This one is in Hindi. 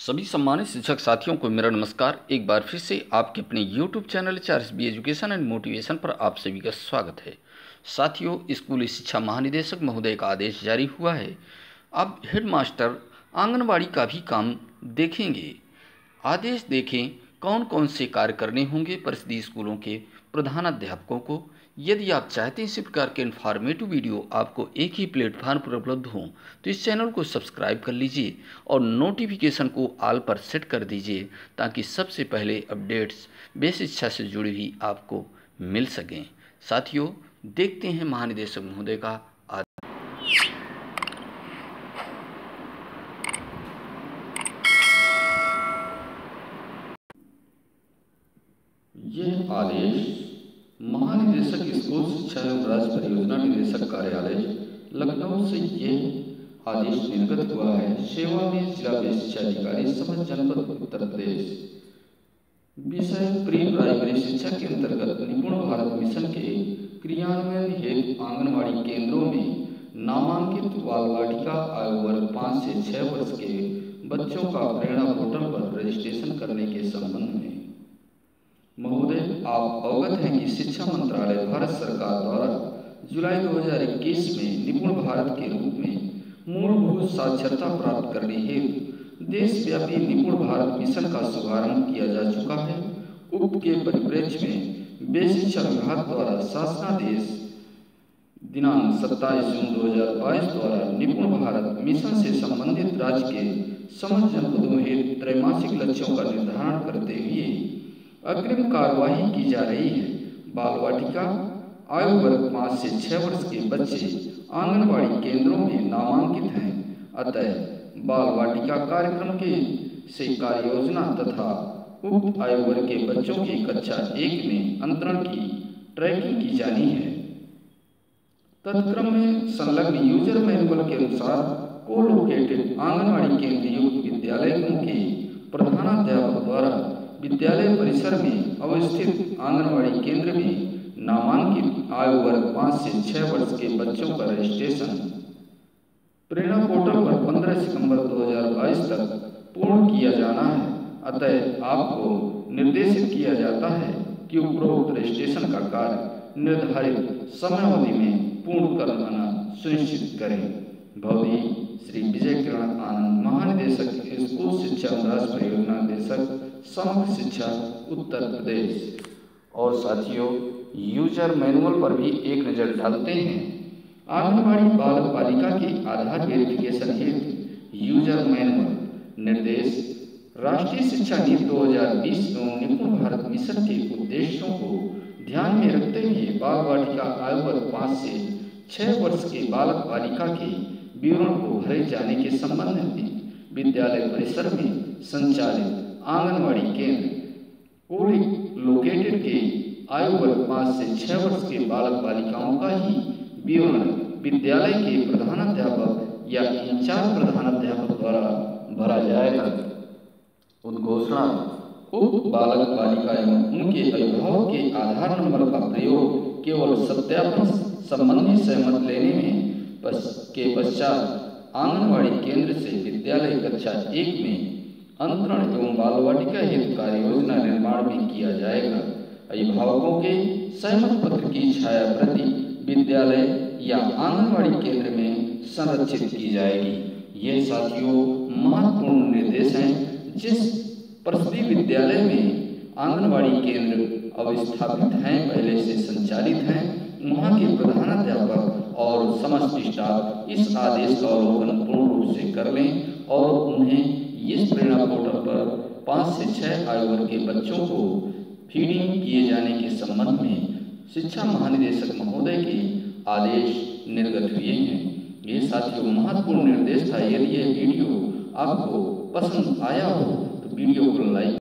सभी सम्मानित शिक्षक साथियों को मेरा नमस्कार। एक बार फिर से आपके अपने YouTube चैनल चार S B education and motivation पर आप सभी का स्वागत है। साथियों, स्कूली शिक्षा महानिदेशक महोदय का आदेश जारी हुआ है। अब हेडमास्टर आंगनबाड़ी का भी काम देखेंगे। आदेश देखें कौन कौन से कार्य करने होंगे परिषदीय स्कूलों के प्रधानाध्यापकों को। यदि आप चाहते हैं इसी प्रकार के इन्फॉर्मेटिव वीडियो आपको एक ही प्लेटफार्म पर उपलब्ध हों तो इस चैनल को सब्सक्राइब कर लीजिए और नोटिफिकेशन को आल पर सेट कर दीजिए ताकि सबसे पहले अपडेट्स बेस शिक्षा से जुड़ी हुई आपको मिल सकें। साथियों, देखते हैं महानिदेशक महोदय का आदेश महानिदेशक स्कूल शिक्षा एवं राज्य परियोजना निदेशक कार्यालय, लखनऊ से यह आदेश निर्गत हुआ है। सेवा में जिला शिक्षा अधिकारी समझ जनपद उत्तर प्रदेश। विषय प्री प्राइमरी शिक्षा के अंतर्गत निपुण भारत मिशन के क्रियान्वयन हेतु आंगनबाड़ी केंद्रों में नामांकित बाल वाटिका आयु वर्ग पाँच से छह वर्ष के बच्चों का प्रेरणा पोर्टल पर रजिस्ट्रेशन करने के संबंध में महोदय आप अवगत हैं कि शिक्षा मंत्रालय भारत सरकार द्वारा जुलाई 2021 में निपुण भारत के रूप में मूलभूत साक्षरता प्राप्त करने हेतु देशव्यापी निपुण भारत मिशन का शुभारंभ किया जा चुका है। उप के परिप्रेक्ष्य में वे शिक्षा विभाग द्वारा शासनादेश दिनांक सत्ताईस जून 2022 द्वारा निपुण भारत मिशन से संबंधित राज्य के समस्त जनपदों हेतु त्रैमासिक लक्ष्यों का निर्धारण करते हुए अग्रिम कार्यवाही की जा रही है। बाल वाटिका आयु वर्ग पाँच से छह वर्ष के बच्चे आंगनबाड़ी केंद्रों में नामांकित हैं। अतः बाल वाटिका कार्यक्रम के से कार्य योजना तथा उक्त आयु वर्ग के बच्चों की कक्षा एक में अंतरण की ट्रैकिंग की जानी है। तत्क्रम में संलग्न यूज़र मैनुअल के अनुसार को लोकेटेड आंगनबाड़ी केंद्र युक्त विद्यालयों के प्रधानाध्यापक द्वारा विद्यालय परिसर में अवस्थित आंगनबाड़ी केंद्र में नामांकित आयु वर्ग पाँच से छह वर्ष के बच्चों का रजिस्ट्रेशन। प्रेरणा पोर्टल पर 15 सितंबर 2022 तक पूर्ण किया जाना है। अतः आपको निर्देशित किया जाता है कि उपरोक्त रजिस्ट्रेशन का कार्य निर्धारित समय अवधि में पूर्ण करवाना सुनिश्चित करें। भौतिक श्री विजय किरण आनंद महानिदेशक, स्कूल शिक्षा राष्ट्र परियोजना निदेशक समग्र शिक्षा उत्तर प्रदेश। और साथियों, यूज़र मैनुअल पर भी एक नज़र डालते हैं। आंगनबाड़ी बालक बालिका के आधार वेरिफिकेशन हेतु यूज़र मैनुअल, निर्देश, राष्ट्रीय शिक्षा नीति 2020 एवं निपुण भारत मिशन के उद्देश्यों को ध्यान में रखते हुए बाल बालिका आयु वर्ग पाँच से छह वर्ष के बालक बालिका के विवरण को भरे जाने के संबंध में विद्यालय परिसर में संचालित आंगनबाड़ी केंद्र। कोड लोकेटेड के आयु वर्ग पाँच से छह वर्ष के बालक बालिकाओं का ही विवरण विद्यालय के प्रधानाध्यापक या इंचार्ज प्रधानाध्यापक द्वारा भरा जाएगा। उद्घोषणा उक्त बालक बालिका एवं उनके अभिभावक के आधार नंबर का प्रयोग केवल सत्यापन संबंधी सहमत लेने में के पश्चात आंगनबाड़ी केंद्र से विद्यालय कक्षा एक में अंतरण एवं बाल वाटिका हेतु कार्य योजना निर्माण भी किया जाएगा। अभिभावकों के सहमत पत्र की छाया प्रति विद्यालय या आंगनबाड़ी केंद्र में संरक्षित की जाएगी। ये साथियों, महत्वपूर्ण निर्देश हैं, जिस प्रसिद्धि विद्यालय में आंगनबाड़ी केंद्र अवस्थापित हैं, पहले से संचालित हैं, वहाँ के प्रधानाध्यापक और समस्त स्टाफ इस आदेश का अवलोकन पूर्ण रूप से कर लें और उन्हें इस प्रेरणा पोर्टल पर पाँच से छः आयु वर्ग के बच्चों को फीडिंग किए जाने के संबंध में शिक्षा महानिदेशक महोदय के आदेश निर्गत हुए हैं। ये साथियों, महत्वपूर्ण निर्देश था। यदि यह वीडियो आपको पसंद आया हो तो वीडियो को लाइक